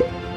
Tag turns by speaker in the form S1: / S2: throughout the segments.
S1: you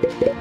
S1: Thank you.